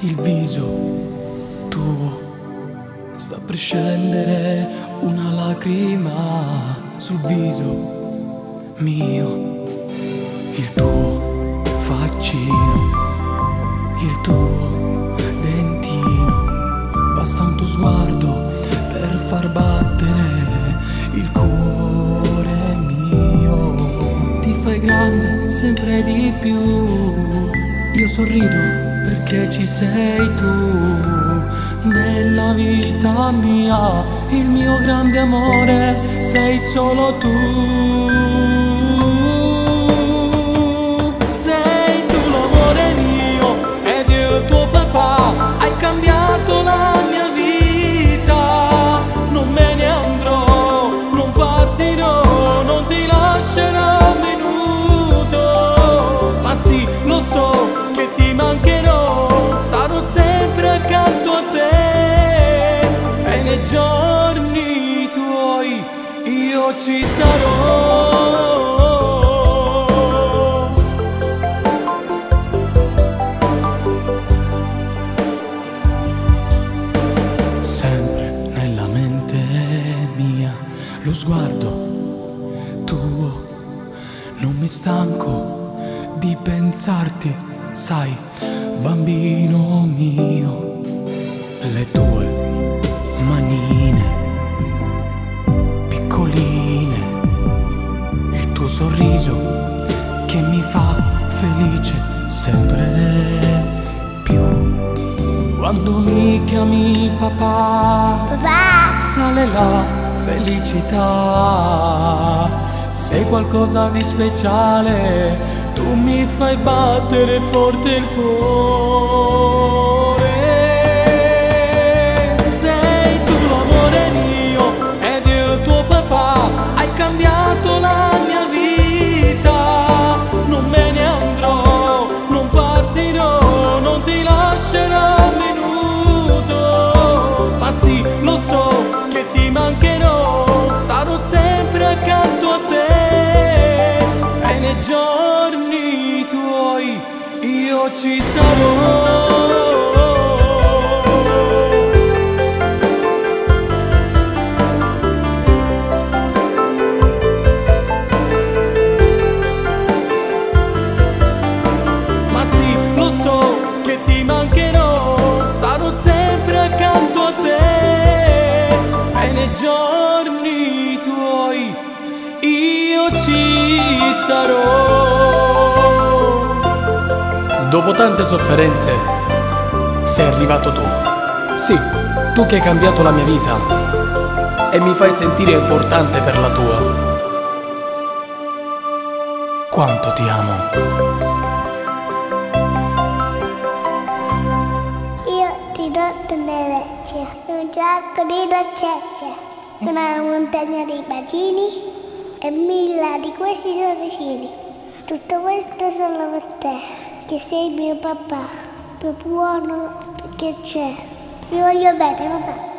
il viso tuo. Sta per scendere una lacrima sul viso mio, il tuo faccino, il tuo dentino, basta un tuo sguardo per far battere il cuore mio, ti fai grande sempre di più, io sorrido perché ci sei tu nella vita mia, il mio grande amore sei solo tu. Ci sarò. Sempre nella mente mia lo sguardo tuo, non mi stanco di pensarti, sai, bambino mio, sorriso che mi fa felice sempre più. Quando mi chiami papà, Papà, sale la felicità. Sei qualcosa di speciale, tu mi fai battere forte il cuore. Giorni tuoi io ci sarò. Sarò. Dopo tante sofferenze sei arrivato tu. Sì, tu che hai cambiato la mia vita e mi fai sentire importante per la tua. Quanto ti amo. io ti do tenerecce, un sacco di dolcezze, una montagna di bacini e mille di questi sorrisini. Tutto questo solo per te, che sei mio papà, più buono che c'è. Ti voglio bene, papà.